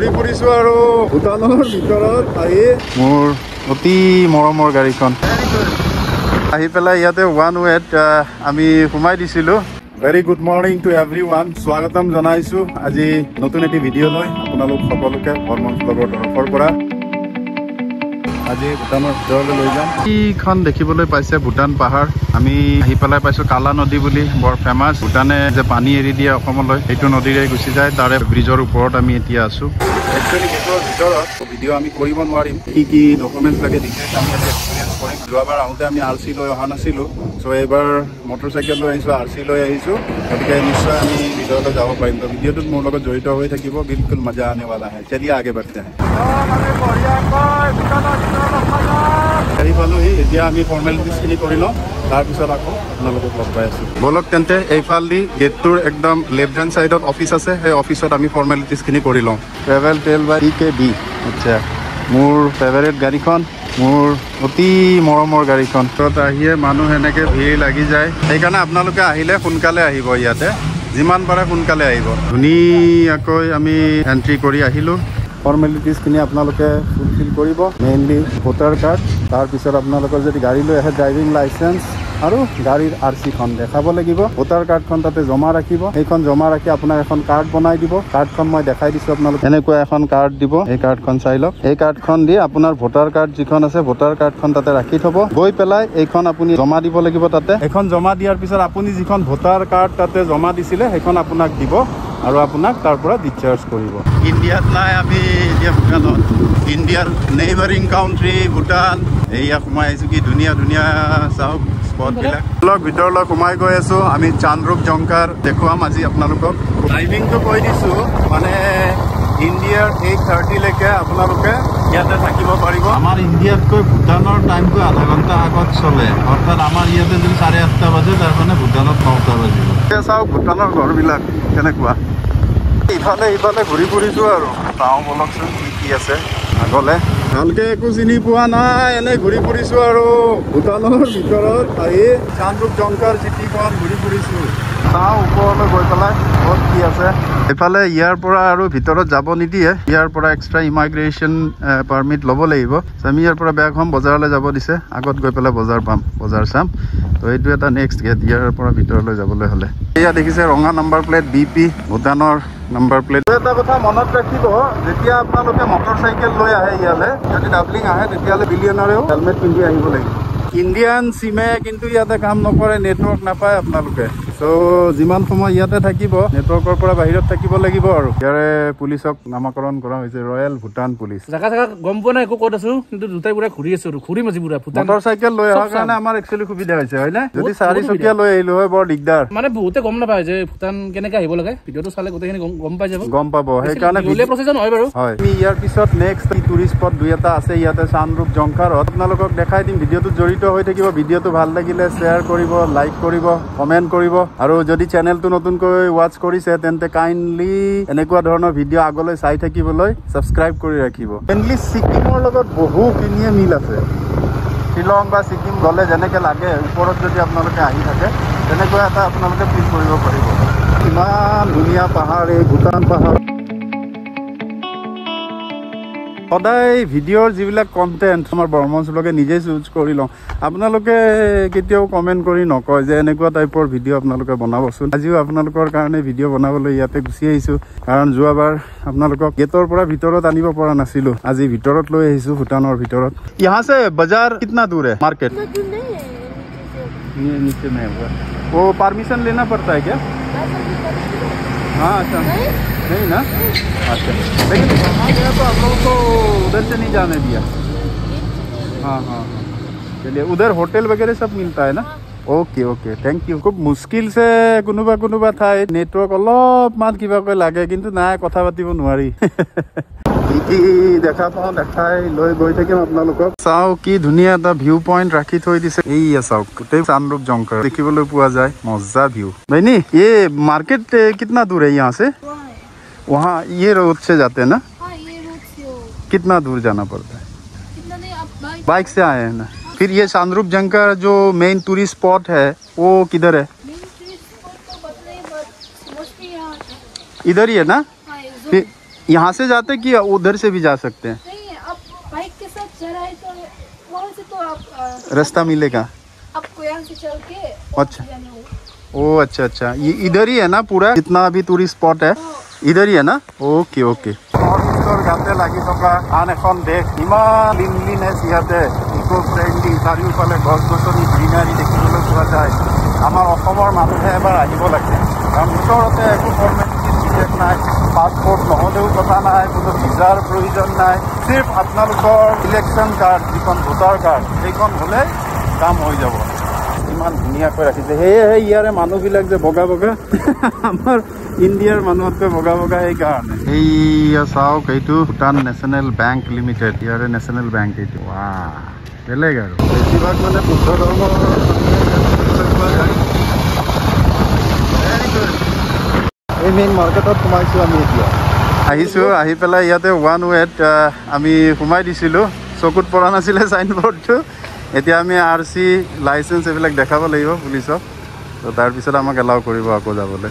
ঘূৰি ফুৰিছো আৰু ভূটানৰ ভিতৰত আহি মোৰ অতি মৰমৰ গাড়ীখন। আহি পেলাই ইয়াতে ওৱান ৱেত আমি সোমাই দিছিলোঁ। Very good morning to everyone স্বাগতম জনাইছোঁ আজি নতুন এটি ভিডিঅ' লৈ আপোনালোক সকলোকে হৰমন ব্লগৰ তৰফৰ পৰা। আজি ভূটানৰ ভিতৰলৈ লৈ যাম। এইখন দেখিবলৈ পাইছে ভূটান পাহাৰ? আমি আহি পেলাই পাইছোঁ কালা নদী বুলি বৰ ফেমাছ ভূটানে যে পানী এৰি দিয়ে অসমলৈ সেইটো নদীৰে গুচি যায় তাৰে ব্ৰিজৰ ওপৰত আমি এতিয়া আছোঁ। একচুৱেলি গেটৰ ভিতৰত ভিডিঅ' আমি কৰিব নোৱাৰিম। কি কি ডকুমেণ্টছ লাগে ডিটেইলছ আমি এক্সপিৰিয়েঞ্চ কৰিম। যোৱাবাৰ আহোঁতে আমি আৰ চি লৈ অহা নাছিলোঁ। চ' এইবাৰ মটৰ চাইকেল লৈ আহিছোঁ আৰ চি লৈ আহিছোঁ। গতিকে নিশ্চয় আমি ভিতৰলৈ যাব পাৰিম। তো ভিডিঅ'টোত মোৰ লগত জড়িত হৈ থাকিব বিলকুল মজা আনে ৱালা হে। চলিয়ে আগে বাঢ়তে হে গাড়ী পালোহি এতিয়া আমি ফৰ্মেলিটিছখিনি কৰি লওঁ তাৰপিছত আকৌ আপোনালোকক লগ পাই আছোঁ। ব'লক তেন্তে এইফালেদি গেটটোৰ একদম লেফ্ট হেণ্ড ছাইডত অফিচ আছে সেই অফিচত আমি ফৰ্মেলিটিছখিনি কৰি লওঁ। ট্ৰেভেল টেল বাই ই কে বি আচ্ছা। মোৰ ফেভাৰেট গাড়ীখন মোৰ অতি মৰমৰ গাড়ীখন। তাত আহিয়ে মানুহ সেনেকৈ ভিৰ লাগি যায়। সেইকাৰণে আপোনালোকে আহিলে সোনকালে আহিব ইয়াতে। যিমান পাৰে সোনকালে আহিব। ধুনীয়াকৈ আমি এণ্ট্ৰি কৰি আহিলোঁ। ফৰ্মেলিটিছখিনি আপোনালোকে ফুলফিল কৰিব মেইনলি ভোটাৰ কাৰ্ড তাৰপিছত আপোনালোকৰ যদি গাড়ী লৈ আহে ড্ৰাইভিং লাইচেঞ্চ আৰু গাড়ীৰ আৰ চিখন দেখাব লাগিব ভোটাৰ কাৰ্ডখন তাতে জমা ৰাখিব সেইখন জমা ৰাখি আপোনাক এখন কাৰ্ড বনাই দিব কাৰ্ডখন মই দেখাই দিছোঁ আপোনালোক এনেকুৱা এখন কাৰ্ড দিব এই কাৰ্ডখন চাই লওক। এই কাৰ্ডখন দি আপোনাৰ ভোটাৰ কাৰ্ড যিখন আছে ভোটাৰ কাৰ্ডখন তাতে ৰাখি থ'ব। গৈ পেলাই এইখন আপুনি জমা দিব লাগিব তাতে। এইখন জমা দিয়াৰ পিছত আপুনি যিখন ভোটাৰ কাৰ্ড তাতে জমা দিছিলে সেইখন আপোনাক দিব। আৰু আপোনাক তাৰ পৰা ডিচাৰ্জ কৰিব। ইণ্ডিয়াত নাই আমি এতিয়া ভূটানত। ইণ্ডিয়াৰ নেইবাৰিং কাউণ্ট্ৰি ভূটান এয়া সোমাই আহিছোঁ কি ধুনীয়া ধুনীয়া চাওক স্পটবিলাক অলপ ভিতৰলৈ সোমাই গৈ আছোঁ আমি চান্দ্ৰুপ জংকাৰ দেখুৱাম আজি আপোনালোকক। টাইমিংটো কৈ দিছোঁ মানে ইণ্ডিয়াৰ এইট থাৰ্টিলৈকে আপোনালোকে ইয়াতে থাকিব পাৰিব। আমাৰ ইণ্ডিয়াতকৈ ভূটানৰ টাইমটো আধা ঘণ্টা আগত চলে। অৰ্থাৎ আমাৰ ইয়াতে যদি চাৰে আঠটা বাজে তাৰ মানে ভূটানত নটা বাজিব। এতিয়া চাওক ভূটানৰ ঘৰবিলাক কেনেকুৱা। ইফালে ইফালে ঘূৰি ফুৰিছোঁ আৰু। চাওঁ বলকচোন কি কি আছে আগলে। ভালকে একো চিনি পোৱা নাই এনেই ঘূৰি ফুৰিছোঁ আৰু। ভূটানৰ ভিতৰত আহি চান্দ্ৰুপ জংকাৰ চিটিখন ঘূৰি ফুৰিছোঁ। চাওঁ ওপৰলৈ গৈ পেলাই ক'ত কি আছে। এইফালে ইয়াৰ পৰা আৰু ভিতৰত যাব নিদিয়ে। ইয়াৰ পৰা এক্সট্ৰা ইমাইগ্ৰেশ্যন পাৰ্মিট ল'ব লাগিব। আমি ইয়াৰ পৰা বেগ হ'ম বজাৰলৈ যাব দিছে। আগত গৈ পেলাই বজাৰ পাম বজাৰ চাম। তো এইটো এটা নেক্সট গেট ইয়াৰ পৰা ভিতৰলৈ যাবলৈ হ'লে। এয়া দেখিছে ৰঙা নাম্বাৰ প্লেট বি পি ভূটানৰ নাম্বাৰ প্লেট এটা কথা মনত ৰাখিব যেতিয়া আপোনালোকে মটৰ চাইকেল লৈ আহে ইয়ালৈ যদি ডাবলিং আহে তেতিয়াহ'লে বিলিয়নাৰেও হেলমেট পিন্ধি আহিব লাগিব। ইণ্ডিয়ান চিমে কিন্তু ইয়াতে কাম নকৰে নেটৱৰ্ক নাপায় আপোনালোকে। চ' যিমান সময় ইয়াতে থাকিব নেটৱৰ্কৰ পৰা বাহিৰত থাকিব লাগিব আৰু। ইয়াৰে পুলিচক নামাকৰণ কৰা হৈছে ৰয়েল ভূটান পুলিচ। জাগা জাগা গম পোৱা নাই একো ক'ত আছো কিন্তু দুটাই পুৰা ঘূৰি আছো আৰু ঘূৰিম আজি পুৰা ভূটান। মটৰ চাইকেল লৈ অহাৰ কাৰণে আমাৰ একচুৱেলি সুবিধা হৈছে হয়নে? যদি চাৰিচকীয়া লৈ আহিলো হয় বৰ দিগদাৰ। মানে বহুতে গম নাপায় যে ভূটান কেনেকে আহিব লাগে ভিডিঅ'টো চালে গোটেইখিনি গম- পাই যাব। গম পাব সেইকাৰণে প্ৰচেছন হয় বাৰু। হয়। আমি ইয়াৰ পিছত নেক্সট টুৰিষ্ট স্পট দুই এটা আছে ইয়াতে চানৰূপ জংকাৰত। আপোনালোকক দেখাই দিম ভিডিঅ'টোত জড়িত হৈ থাকিব ভিডিঅ'টো ভাল লাগিলে শ্বেয়াৰ কৰিব লাইক কৰিব কমেণ্ট কৰিব। আৰু যদি চেনেলটো নতুনকৈ ৱাচ কৰিছে তেন্তে কাইণ্ডলি এনেকুৱা ধৰণৰ ভিডিঅ' আগলৈ চাই থাকিবলৈ ছাবস্ক্ৰাইব কৰি ৰাখিব। মেইনলি ছিকিমৰ লগত বহুখিনিয়ে মিল আছে। শ্বিলং বা ছিকিম গ'লে যেনেকৈ লাগে ওপৰত যদি আপোনালোকে আহি থাকে তেনেকুৱা এটা আপোনালোকে ফিল কৰিব পাৰিব। ইমান ধুনীয়া পাহাৰ এই ভূটান পাহাৰ। সদায় ভিডিঅ'ৰ যিবিলাক কণ্টেণ্ট আমাৰ বৰ্মন ব্লগে নিজেই চুজ কৰি লওঁ আপোনালোকে কেতিয়াও কমেণ্ট কৰি নকয় যে এনেকুৱা টাইপৰ ভিডিঅ' আপোনালোকে বনাবচোন আজিও আপোনালোকৰ কাৰণে ভিডিঅ' বনাবলৈ ইয়াতে গুচি আহিছোঁ কাৰণ যোৱাবাৰ আপোনালোকক গেটৰ পৰা ভিতৰত আনিব পৰা নাছিলোঁ আজি ভিতৰত লৈ আহিছোঁ ভূটানৰ ভিতৰত ইয়াৰ से बाजार कितना दूर है मार्केट इतना दूर नहीं है नीचे से। नीचे में हुआ वो परमिशन लेना पड़ता है क्या बस अभी करेंगे। हाँ अच्छा नहीं? नहीं ना अच्छा लेकिन वहाँ गया तो आप लोगों को उधर से नहीं जाने दिया हाँ हाँ हाँ चलिए उधर होटल वगैरह सब मिलता है ना অ'কে অ'কে থেংক ইউ খুব মুস্কিলছে কোনোবা কোনোবা ঠাইত নেটৱৰ্ক অলপমান কিবাকৈ লাগে কিন্তু নাই কথা পাতিব নোৱাৰি কি কি দেখা পাওঁ দেখাই লৈ গৈ থাকিম আপোনালোকক চাওঁ কি ধুনীয়া এটা ভিউ পইণ্ট ৰাখি থৈ দিছে এইয়া চাওক গোটেই চানৰূপ জংকাৰ দেখিবলৈ পোৱা যায় মজা ভিউ ভাইনি ये मार्केट कितना दूर है यहाँ से वहाँ ये रोड से जाते हैं ना? हाँ ये रोड से कितना दूर जाना पड़ता है? कितना नहीं आप बाइक बाइक से आए हैं ना? हाँ। फिर ये चांदरूप जंग का जो मेन टूरिस्ट स्पॉट है वो किधर है? मेन टूरिस्ट स्पॉट तो है। इधर ही है ना? हाँ फिर यहाँ से जाते कि उधर से भी जा सकते हैं? बाइक के साथ जा रहे तो से तो रास्ता मिलेगा। आपको यहाँ से चल के अच्छा। ओ अच्छा अच्छा। ये इधर ही है ना पूरा? जितना अभी टूरिस्ट स्पॉट है? ইধৰ হি না অ'কে অ'কে গাতে লাগি থকা আন এখন দেশ ইমান লিনলিনেছ ইয়াতে ইক' ফ্ৰেণ্ডলি চাৰিওফালে গছ গছনি গ্ৰীনাৰী দেখিবলৈ পোৱা যায়। আমাৰ অসমৰ মানুহে এবাৰ আহিব লাগে। কাৰণ ওচৰতে একো বিশেষ নাই। পাছপৰ্ট নহ'লেও কথা নাই কোনো ভিজাৰ প্ৰয়োজন নাই। চিফ আপোনালোকৰ ইলেকশ্যন কাৰ্ড যিখন ভোটাৰ কাৰ্ড সেইখন হ'লে কাম হৈ যাব। ইমান ধুনীয়াকৈ ৰাখিছে। সেয়েহে ইয়াৰে মানুহবিলাক যে বগা বগা আমাৰ ইণ্ডিয়াৰ মানুহতকৈ বগা বগা সেইকাৰণে এইয়া চাওক এইটো ভূটান নেশ্যনেল বেংক লিমিটেড ইয়াৰে নেশ্যনেল বেংক এইটো। বেলেগ আৰু। বেছিভাগ মানে বুদ্ধ ধৰ্মৰ এই মেইন মাৰ্কেটত সোমাইছোঁ আমি এতিয়া। আহিছোঁ আহি পেলাই ইয়াতে ওৱান ৱেত আমি সোমাই দিছিলোঁ। চকুত পৰা নাছিলে চাইনবৰ্ডটো এতিয়া আমি আৰ চি লাইচেঞ্চ এইবিলাক দেখাব লাগিব পুলিচক। তো তাৰপিছত আমাক এলাউ কৰিব আকৌ যাবলৈ।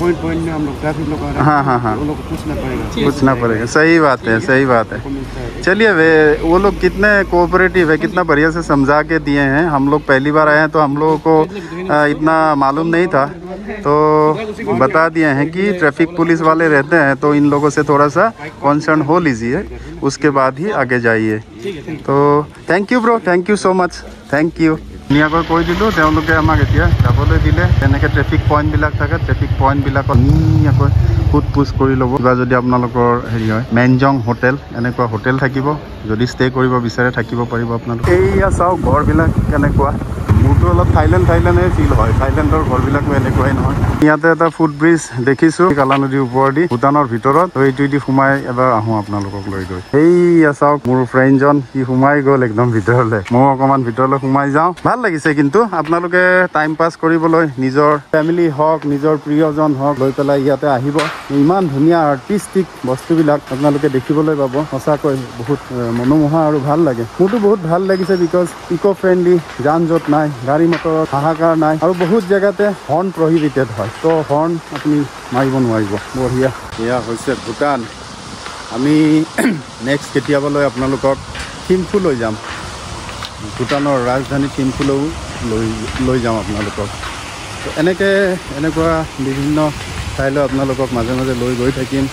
पॉइंट पॉइंट में हम लोग ट्रैफ़िक लोग आ रहे हैं हाँ हाँ हाँ। उन लोग पूछना पड़ेगा। पूछना पड़ेगा। सही बात है सही बात है। है। चलिए वे वो लोग कितने कोऑपरेटिव है कितना बढ़िया से समझा के दिए हैं। हम लोग पहली बार आए हैं तो हम लोगों को इतना मालूम नहीं था। तो बता दिए हैं कि ट्रैफ़िक पुलिस वाले रहते हैं तो इन लोगों से थोड़ा सा कॉन्सर्न हो लीजिए। उसके बाद ही आगे जाइए। तो thank you bro thank you so much thank you ধুনীয়াকৈ কৈ দিলোঁ তেওঁলোকে আমাক এতিয়া যাবলৈ দিলে। তেনেকৈ ট্ৰেফিক পইণ্টবিলাক থাকে ট্ৰেফিক পইণ্টবিলাকত ধুনীয়াকৈ সোধ পোছ কৰি ল'ব। কিবা যদি আপোনালোকৰ হেৰি হয় মেনজং হোটেল এনেকুৱা হোটেল থাকিব। যদি ষ্টে' কৰিব বিচাৰে থাকিব পাৰিব আপোনালোকে। এইয়া চাওক ঘৰবিলাক কেনেকুৱা। মোৰতো অলপ থাইলেণ্ড থাইলেণ্ডে ফিল হয়। থাইলেণ্ডৰ ঘৰবিলাকো এনেকুৱাই নহয়। ইয়াতে এটা ফুট ব্ৰিজ দেখিছোঁ কালা নদীৰ ওপৰেদি ভূটানৰ ভিতৰত। এইটোৱেদি সোমাই এবাৰ আহোঁ আপোনালোকক লৈ গৈ। সেইয়া চাওক মোৰ ফ্ৰেণ্ডজন সি সোমাই গ'ল একদম ভিতৰলৈ। ময়ো অকণমান ভিতৰলৈ সোমাই যাওঁ। ভাল লাগিছে কিন্তু আপোনালোকে টাইম পাছ কৰিবলৈ নিজৰ ফেমিলি হওক নিজৰ প্ৰিয়জন হওক লৈ পেলাই ইয়াতে আহিব। ইমান ধুনীয়া আৰ্টিষ্টিক বস্তুবিলাক আপোনালোকে দেখিবলৈ পাব। সঁচাকৈ বহুত মনোমোহা আৰু ভাল লাগে। মোৰতো বহুত ভাল লাগিছে বিকজ ইক' ফ্ৰেণ্ডলি যান জঁট নাই। গাড়ী মটৰত হাহাকাৰ নাই আৰু বহুত জেগাতে হৰ্ণ প্ৰহিবিটেড হয়। তো হৰ্ণ আপুনি মাৰিব নোৱাৰিব বঢ়িয়া। এয়া হৈছে ভূটান। আমি নেক্সট কেতিয়াবালৈ আপোনালোকক থিম্ফু লৈ যাম। ভূটানৰ ৰাজধানী থিম্ফুলৈও লৈ লৈ যাম আপোনালোকক। তো এনেকৈ এনেকুৱা বিভিন্ন ঠাইলৈ আপোনালোকক মাজে মাজে লৈ গৈ থাকিম।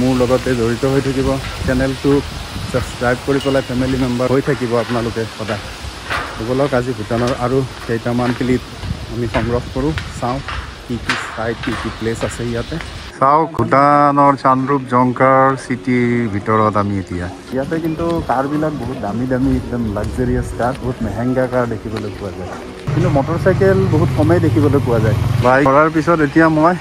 মোৰ লগতে জড়িত হৈ থাকিব। চেনেলটো ছাবস্ক্ৰাইব কৰি পেলাই ফেমিলি মেম্বাৰ হৈ থাকিব আপোনালোকে সদায়। ব'লক আজি ভূটানৰ আৰু কেইটামান ক্লিপ আমি সংগ্ৰহ কৰোঁ। চাওঁ কি কি ঠাই কি কি প্লেচ আছে ইয়াতে। চাওক ভূটানৰ চানৰূপ জংকাৰ চিটিৰ ভিতৰত আমি এতিয়া। ইয়াতে কিন্তু কাৰবিলাক বহুত দামী দামী একদম লাক্সাৰিয়াছ কাৰ বহুত মেহেংগা কাৰ দেখিবলৈ পোৱা যায়। কিন্তু মটৰ চাইকেল বহুত কমেই দেখিবলৈ পোৱা যায়। বাইক কৰাৰ পিছত এতিয়া মই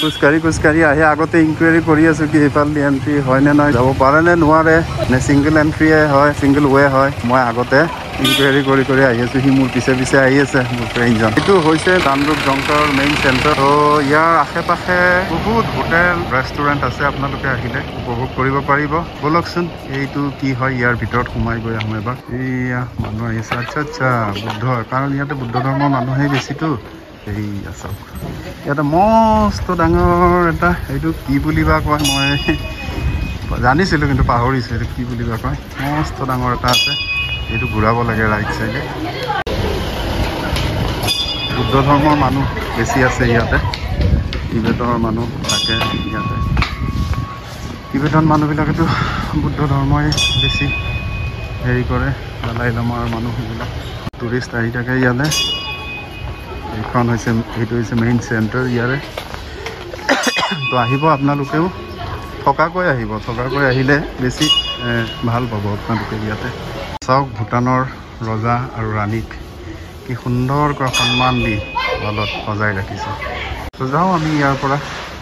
খোজকাঢ়ি খোজকাঢ়ি আহি আগতে ইনকুৱাৰী কৰি আছোঁ কি এইফালেদি এণ্ট্ৰি হয় নে নহয় যাব পাৰে নে নোৱাৰে নে ছিংগল এণ্ট্ৰিয়ে হয় ছিংগল ৱে হয়। মই আগতে ইনকুৱাৰী কৰি কৰি আহি আছোঁ সি মোৰ পিছে পিছে আহি আছে মোৰ ফ্ৰেণ্ডজন এইটো হৈছে কামৰূপ জংকাৰৰ মেইন চেণ্টাৰ ত' ইয়াৰ আশে পাশে বহুত হোটেল ৰেষ্টুৰেণ্ট আছে আপোনালোকে আহিলে উপভোগ কৰিব পাৰিব। ব'লকচোন এইটো কি হয়? ইয়াৰ ভিতৰত সোমাই গৈ আহোঁ এবাৰ। এইয়া মানুহ আহিছে। আচ্ছা আচ্ছা বুদ্ধ কাৰণ ইয়াতে বুদ্ধ ধৰ্মৰ মানুহেই বেছিতো। এইয়া চাওক ইয়াতে মস্ত ডাঙৰ এটা এইটো কি বুলি বা কয় মই জানিছিলোঁ কিন্তু পাহৰিছোঁ এইটো কি বুলি বা কয়। মস্ত ডাঙৰ এটা আছে। এইটো ঘূৰাব লাগে ৰাইট চাইডে বুদ্ধ ধৰ্মৰ মানুহ বেছি আছে ইয়াতে। টিবেটৰ মানুহ থাকে ইয়াতে। টিবেটন মানুহবিলাকেতো বুদ্ধ ধৰ্মই বেছি হেৰি কৰে দালাই লামাৰ মানুহ সেইবিলাক টুৰিষ্ট আহি থাকে ইয়ালে। এইখন হৈছে এইটো হৈছে মেইন চেণ্টাৰ ইয়াৰে। তো আহিব আপোনালোকেও। থকাকৈ আহিব থকাকৈ আহিলে বেছি ভাল পাব আপোনালোকে ইয়াতে। চাওক ভূটানৰ ৰজা আৰু ৰাণীক কি সুন্দৰকৈ সন্মান দি ৱালত সজাই ৰাখিছে। তো যাওঁ আমি ইয়াৰ পৰা।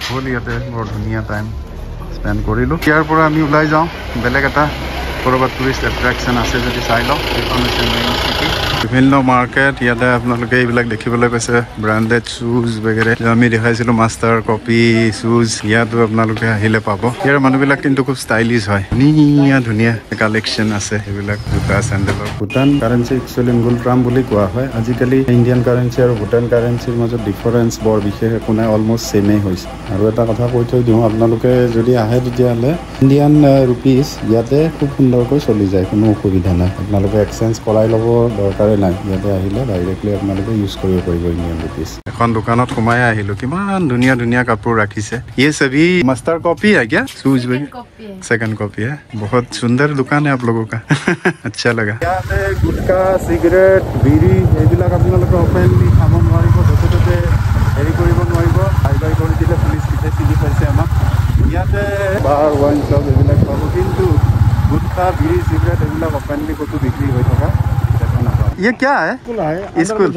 হ'ল ইয়াতে বৰ ধুনীয়া টাইম স্পেণ্ড কৰিলোঁ। ইয়াৰ পৰা আমি ওলাই যাওঁ। বেলেগ এটা ক'ৰবাত টুৰিষ্ট এট্ৰেকশ্যন আছে যদি চাই লওঁ এইখন হৈছে মেইন বিভিন্ন মাৰ্কেট ইয়াতে আপোনালোকে এইবিলাক দেখিবলৈ পাইছে। ব্ৰেণ্ডেড শ্বুজ বেগেৰে আমি দেখাইছিলো মাষ্টাৰ কপি শ্বুজ ইয়াতো আপোনালোকে আহিলে পাব। ইয়াৰ মানুহবিলাক কিন্তু খুব ষ্টাইলিছ হয়। ধুনীয়া ধুনীয়া কালেকশ্যন আছে সেইবিলাক জোতা চেণ্ডেলৰ ভূটান কাৰেঞ্চি একচুৱেলি মূলট্ৰাম বুলি কোৱা হয়। আজিকালি ইণ্ডিয়ান কাৰেঞ্চি আৰু ভূটান কাৰেঞ্চিৰ মাজত ডিফাৰেঞ্চ বৰ বিশেষ একো নাই অলমষ্ট ছেমেই হৈছে। আৰু এটা কথা কৈ থৈ দিওঁ আপোনালোকে যদি আহে তেতিয়াহ'লে ইণ্ডিয়ান ৰুপিজ ইয়াতে খুব সুন্দৰকৈ চলি যায় কোনো অসুবিধা নাই। আপোনালোকে এক্সচেঞ্জ কৰাই ল'ব দৰকাৰে নাই ইয়াতে আহিলে ডাইৰেক্টলি আপোনালোকে ইউজ কৰিব পাৰিব ইণ্ডিয়ান ৰুপিজ এখন দোকানত সোমাই আহিলো কিমান ধুনীয়া ধুনীয়া কাপোৰ ৰাখিছে ये सभी मास्टर कॉपी है क्या शूज भी कॉपी है सेकंड कॉपी है बहुत सुंदर दुकान है आप लोगों का अच्छा लगा ইয়াতে গুটকা চিগাৰেট বিড়ি এইবিলাক আপোনালোকে অপেনলি খাব নোৱাৰিব য'তে ত'তে হেৰি কৰিব নোৱাৰিব বাই বাই কৰি দিলে পুলিচ পিছে চিনি পাইছে আমাক ইয়াতে বাৰ ৱাইন ক্লাব এইবিলাক পাব কিন্তু গুটকা বিড়ি ये क्या है स्कूल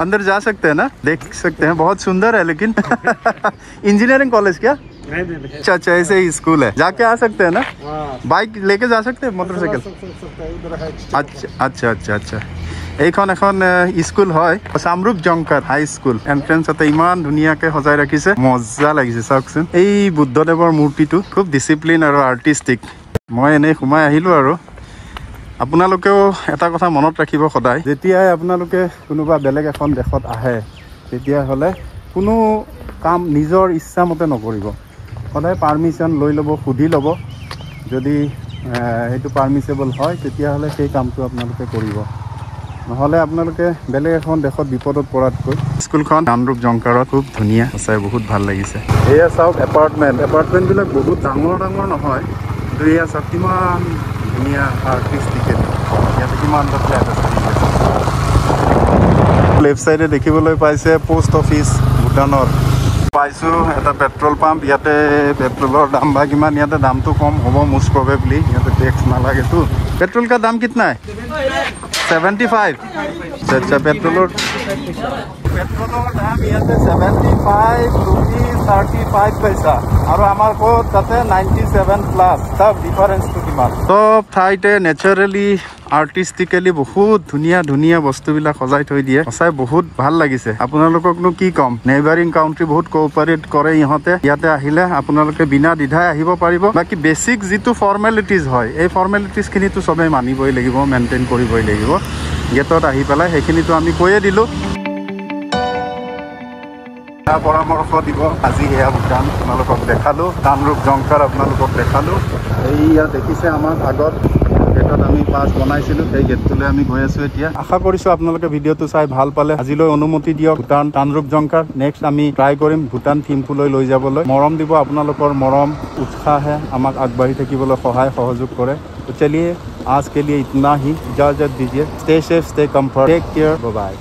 अंदर जा सकते हैं ना देख सकते हैं बहुत सुंदर है लेकिन इंजीनियरिंग कॉलेज क्या अच्छा अच्छा ऐसे ही स्कूल है जाके आ सकते हैं ना बाइक लेके जा सकते हैं मोटरसाइकिल আচ্ছা আচ্ছা আচ্ছা আচ্ছা এইখন এখন এ, স্কুল হয় চামৰূপ জংকাৰ হাই স্কুল এন্ট্ৰেন্সতে ইমান ধুনীয়াকে সজাই ৰাখিছে মজা লাগিছে চাওকচোন এই বুদ্ধদেৱৰ মূৰ্তিটো খুব ডিচিপ্লিন আৰু আৰ্টিষ্টিক মই এনেই সোমাই আহিলোঁ আৰু আপোনালোকেও এটা কথা মনত ৰাখিব সদায়। যেতিয়াই আপোনালোকে কোনোবা বেলেগ এখন দেশত আহে তেতিয়াহ'লে কোনো কাম নিজৰ ইচ্ছামতে নকৰিব। সদায় পাৰ্মিশ্যন লৈ ল'ব সুধি ল'ব। যদি সেইটো পাৰ্মিচেবল হয় তেতিয়াহ'লে সেই কামটো আপোনালোকে কৰিব। নহ'লে আপোনালোকে বেলেগ এখন দেশত বিপদত পৰাতকৈ। স্কুলখন কামৰূপ জংকাৰত খুব ধুনীয়া সঁচাই বহুত ভাল লাগিছে। এয়া চাওক এপাৰ্টমেণ্ট এপাৰ্টমেণ্টবিলাক বহুত ডাঙৰ ডাঙৰ নহয়। কিন্তু এয়া চাওক কিমান ধুনীয়া আৰ্টিষ্টিকেল কিমান লেফ্ট চাইডে দেখিবলৈ পাইছে পোষ্ট অফিচ ভূটানৰ। পাইছোঁ এটা পেট্ৰল পাম্প ইয়াতে পেট্ৰলৰ দাম বা কিমান ইয়াতে দামটো কম হ'ব মোষ্ট প্ৰবেবলি ইয়াতে টেক্স নালাগেতো। পেট্ৰল কাৰ দাম কিত নাই? ছেভেণ্টি ফাইভ পেট্ৰলৰ চব ঠাইতে নেচাৰেলি আৰ্টিষ্টিকেলি বহুত ধুনীয়া ধুনীয়া বস্তুবিলাক সজাই থৈ দিয়ে। সঁচাই বহুত ভাল লাগিছে। আপোনালোককনো কি ক'ম? নেইবাৰিং কাউণ্ট্ৰি বহুত কোঅপাৰেট কৰে ইহঁতে। ইয়াতে আহিলে আপোনালোকে বিনা দ্বিধাই আহিব পাৰিব। বাকী বেছিক যিটো ফৰ্মেলিটিজ হয় এই ফৰ্মেলিটিজখিনিতো চবেই মানিবই লাগিব মেইনটেইন কৰিবই লাগিব। গেটত আহি পেলাই সেইখিনিতো আমি কৈয়ে দিলোঁ। পৰামৰ্শ দিব আজি এয়া ভূটান আপোনালোকক দেখালোঁ কামৰূপ জংকাৰ আপোনালোকক দেখালোঁ এইয়া দেখিছে আমাক আগত গেটত আমি পাছ বনাইছিলোঁ সেই গেটটোলৈ আমি গৈ আছোঁ এতিয়া আশা কৰিছোঁ আপোনালোকে ভিডিঅ'টো চাই ভাল পালে আজিলৈ অনুমতি দিয়ক ভূটান কামৰূপ জংকাৰ নেক্সট আমি ট্ৰাই কৰিম ভূটান থিমপুলৈ লৈ যাবলৈ মৰম দিব আপোনালোকৰ মৰম উৎসাহে আমাক আগবাঢ়ি থাকিবলৈ সহায় সহযোগ কৰে তো চলিয়ে आज के लिए इतना ही इजाजत दीजिए stay safe stay comfort take care bye